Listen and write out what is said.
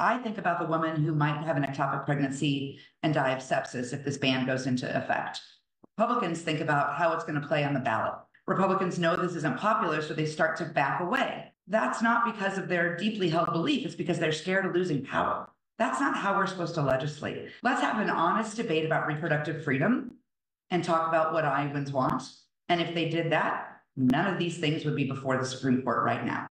I think about the woman who might have an ectopic pregnancy and die of sepsis if this ban goes into effect. Republicans think about how it's going to play on the ballot. Republicans know this isn't popular, so they start to back away. That's not because of their deeply held belief, it's because they're scared of losing power. That's not how we're supposed to legislate. Let's have an honest debate about reproductive freedom and talk about what Iowans want. And if they did that, none of these things would be before the Supreme Court right now.